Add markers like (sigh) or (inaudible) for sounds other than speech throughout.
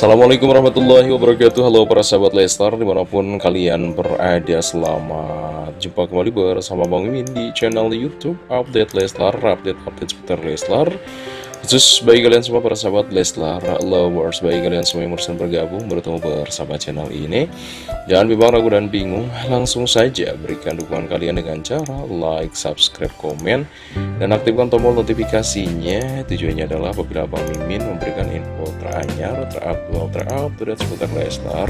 Assalamualaikum warahmatullahi wabarakatuh. Halo para sahabat Leslar Di mana pun kalian berada Selamat jumpa kembali bersama Bang Mimin Di channel Youtube Update Leslar Update-update seputar Leslar Khusus bagi kalian semua para sahabat Leslar Lovers Bagi kalian semua yang berusaha bergabung Bertemu bersama channel ini Jangan bimbang ragu dan bingung. Langsung saja berikan dukungan kalian dengan cara Like, subscribe, komen Dan aktifkan tombol notifikasinya. Tujuannya adalah apabila Bang Mimin memberikan info teranyar Terupload, terupdate seputar Leslar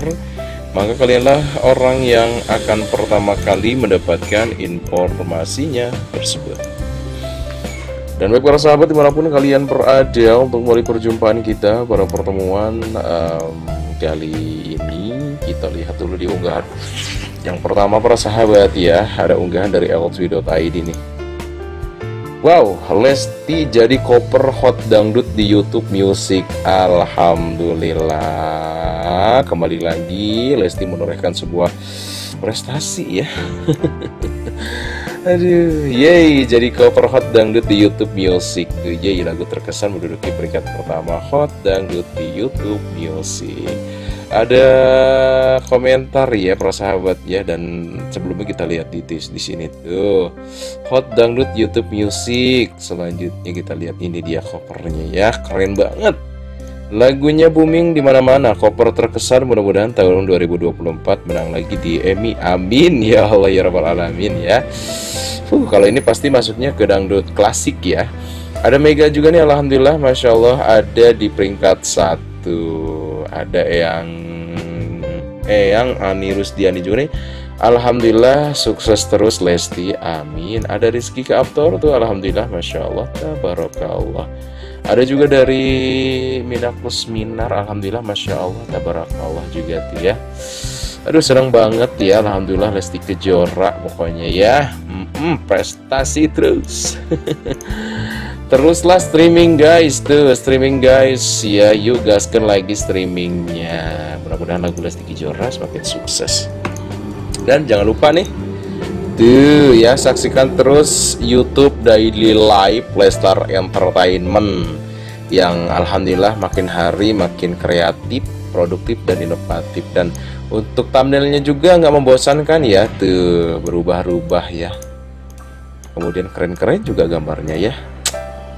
Maka kalianlah orang yang akan pertama kali mendapatkan informasinya tersebut dan baik para sahabat di mana pun kalian berada untuk mulai perjumpaan kita pada pertemuan um, kali ini kita lihat dulu di unggahan yang pertama para sahabat ya ada unggahan dari l2.id nih Wow, Lesti jadi koper hot dangdut di YouTube Music. Alhamdulillah. Kembali lagi Lesti menorehkan sebuah prestasi ya. (laughs) Aduh, yay, jadi cover hot dangdut di YouTube Music tuh, yay lagu terkesan menduduki peringkat pertama hot dangdut di YouTube Music. Ada komentar ya para sahabat ya dan sebelumnya kita lihat di di sini tuh hot dangdut YouTube Music. Selanjutnya kita lihat ini dia covernya ya, keren banget. Lagunya booming di mana-mana, cover terkesan mudah-mudahan tahun 2024 menang lagi di Emmy. Amin (laughs) ya Allah ya rabbal alamin ya. Uh, kalau ini pasti masuknya ke dangdut klasik ya. Ada Mega juga nih alhamdulillah Masya Allah ada di peringkat satu. Ada yang eh yang Ani Rusdiani juga nih Alhamdulillah sukses terus Lesti Amin Ada Rizky Keaptor tuh Alhamdulillah Masya Allah Tabarakallah ada juga dari Minakus Minar Alhamdulillah Masya Allah Tabarakallah juga tuh ya. Aduh senang banget ya Alhamdulillah Lesti Kejora pokoknya ya. Mm Prestasi terus. (laughs) Teruslah streaming guys tuh Streaming guys. Ya Yuk gaskan lagi streamingnya. Mudah-mudahan lagu Lesti Kejora semakin sukses. Dan jangan lupa nih Tuh ya saksikan terus YouTube Daily Live Lestar Entertainment yang alhamdulillah makin hari makin kreatif, produktif dan inovatif dan untuk thumbnailnya juga nggak membosankan ya tuh berubah-ubah ya. Kemudian keren-keren juga gambarnya ya.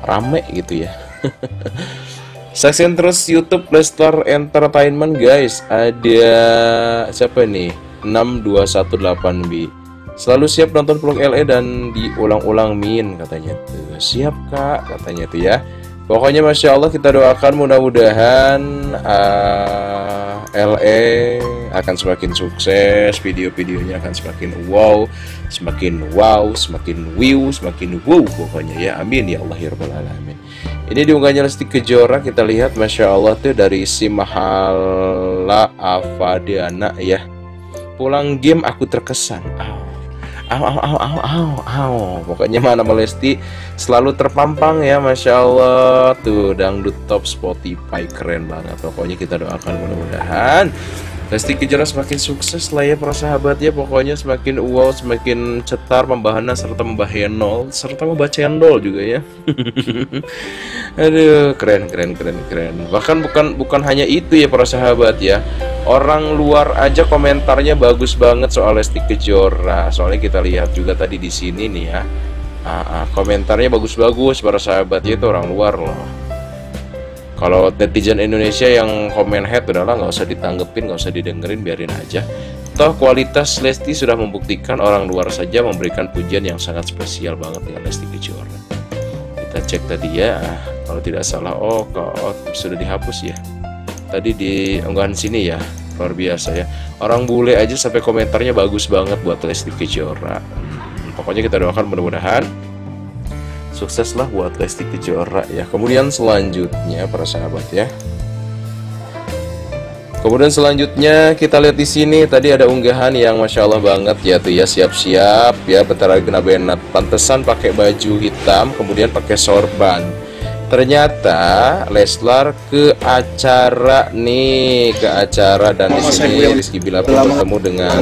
Rame gitu ya. (laughs) Saksikan terus YouTube Lestar Entertainment guys. Ada siapa nih? 6218B Selalu siap nonton vlog LE dan diulang-ulang min katanya tuh. Siap kak katanya tuh ya. Pokoknya masya Allah kita doakan mudah-mudahan uh, ah, LE akan semakin sukses, video-videonya akan semakin wow, semakin wow, semakin wiu, semakin wow pokoknya ya. Amin ya Allah ya alamin. Ini diunggahnya Lesti Kejora kita lihat masya Allah tuh dari si Mahala Afadiana ya. Pulang game aku terkesan. Aw, aw, aw, aw, aw, aw. Pokoknya mana Melesti selalu terpampang ya, Masya Allah. Tuh, dangdut top Spotify keren banget. Pokoknya kita doakan mudah-mudahan Lesti Kejora semakin sukses lah ya para sahabat ya. Pokoknya semakin wow, semakin cetar membahana serta membahenol Serta membaca cendol juga ya. (laughs) Aduh keren keren keren keren. Bahkan bukan bukan hanya itu ya para sahabat ya. Orang luar aja komentarnya bagus banget soal Lesti Kejora. Soalnya kita lihat juga tadi di sini nih ya. Ah, ah, Komentarnya bagus-bagus para sahabat ya itu orang luar loh kalau netizen Indonesia yang komen head udahlah nggak usah ditanggepin nggak usah didengerin biarin aja. Toh kualitas Lesti sudah membuktikan orang luar saja memberikan pujian yang sangat spesial banget dengan Lesti Kejora. Kita cek tadi ya kalau tidak salah oh kok sudah dihapus ya. Tadi di unggahan sini ya luar biasa ya. Orang bule aja sampai komentarnya bagus banget buat Lesti Kejora. Hmm, pokoknya kita doakan mudah-mudahan sukseslah buat Lesti Kejora ya. Kemudian selanjutnya para sahabat ya. Kemudian selanjutnya kita lihat di sini tadi ada unggahan yang masya Allah banget ya tuh ya siap-siap ya bentar lagi kena benat pantesan pakai baju hitam kemudian pakai sorban. Ternyata Leslar ke acara nih ke acara dan di sini Rizky Bila pun bertemu dengan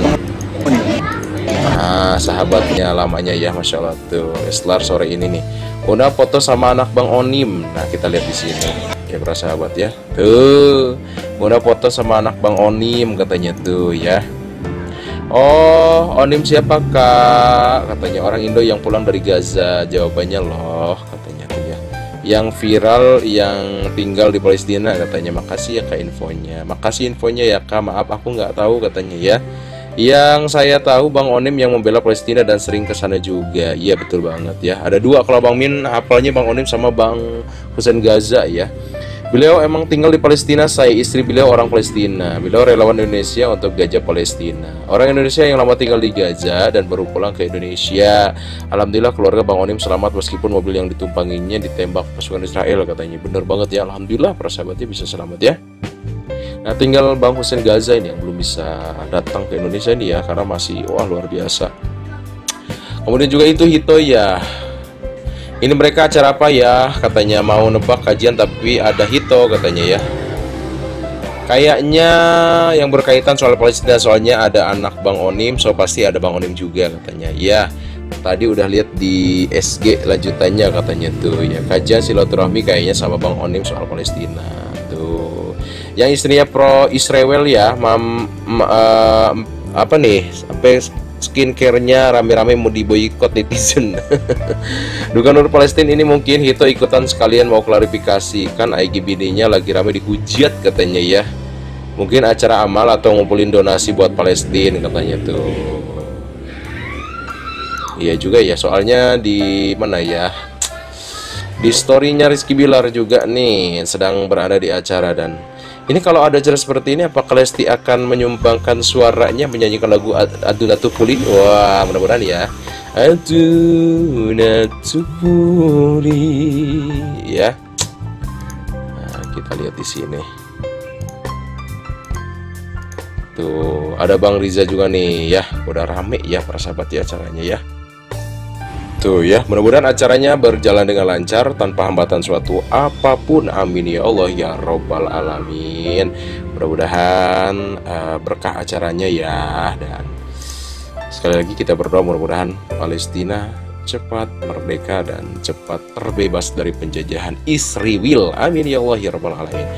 Nah, sahabatnya lamanya ya, masya Allah tuh. Leslar sore ini nih. Una foto sama anak Bang Onim. Nah, kita lihat di sini. ya para sahabat ya tuh Bunda foto sama anak Bang Onim katanya tuh ya Oh, Onim siapa kak? Katanya orang Indo yang pulang dari Gaza. Jawabannya loh, katanya tuh ya. Yang viral, yang tinggal di Palestina katanya. Makasih ya kak infonya. Makasih infonya ya kak. Maaf aku nggak tahu katanya ya. Yang saya tahu Bang Onim yang membela Palestina dan sering ke sana juga. Iya betul banget ya. Ada dua kalau Bang Min hafalnya Bang Onim sama Bang Husain Gaza ya. Beliau emang tinggal di Palestina, saya istri beliau orang Palestina. Beliau relawan Indonesia untuk gajah Palestina. Orang Indonesia yang lama tinggal di Gaza dan baru pulang ke Indonesia. Alhamdulillah keluarga Bang Onim selamat meskipun mobil yang ditumpanginya ditembak pasukan Israel katanya. Bener banget ya, Alhamdulillah para sahabatnya bisa selamat ya. Nah tinggal Bang Hussein Gaza ini yang belum bisa datang ke Indonesia ini ya karena masih wah luar biasa. Kemudian juga itu Hito ya ini mereka acara apa ya? Katanya mau nebak kajian tapi ada Hito katanya ya. Kayaknya yang berkaitan soal Palestina soalnya ada anak Bang Onim, so pasti ada Bang Onim juga katanya. Ya, tadi udah lihat di SG lanjutannya katanya tuh ya. Kajian silaturahmi kayaknya sama Bang Onim soal Palestina. Yang istrinya pro Israel ya, mam, ma, uh, apa nih? Sampai skincare-nya rame-rame mau diboykot netizen. (laughs) Duga Nur Palestina ini mungkin Hito ikutan sekalian mau klarifikasi kan IGBD-nya lagi rame dihujat katanya ya. Mungkin acara amal atau ngumpulin donasi buat Palestina katanya tuh. Iya juga ya, soalnya di mana ya? Di story-nya Rizky Bilar juga nih sedang berada di acara dan ini kalau ada acara seperti ini apakah Lesti akan menyumbangkan suaranya menyanyikan lagu Aduna Tupuli? Wah, mudah-mudahan ya. Aduna Tupuli ya. Nah, kita lihat di sini. Tuh, ada Bang Riza juga nih ya. Udah rame ya para sahabat ya acaranya ya. Tuh ya, mudah-mudahan acaranya berjalan dengan lancar tanpa hambatan suatu apa pun. Amin ya Allah ya Robbal Alamin. Mudah-mudahan uh, berkah acaranya ya dan sekali lagi kita berdoa mudah-mudahan Palestina cepat merdeka dan cepat terbebas dari penjajahan Israel. Amin ya Allah ya Robbal Alamin.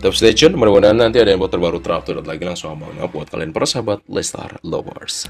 Tetap stay tune, mudah-mudahan nanti ada buat terbaru terupdate lagi langsung abang buat kalian para sahabat Lestar Lovers.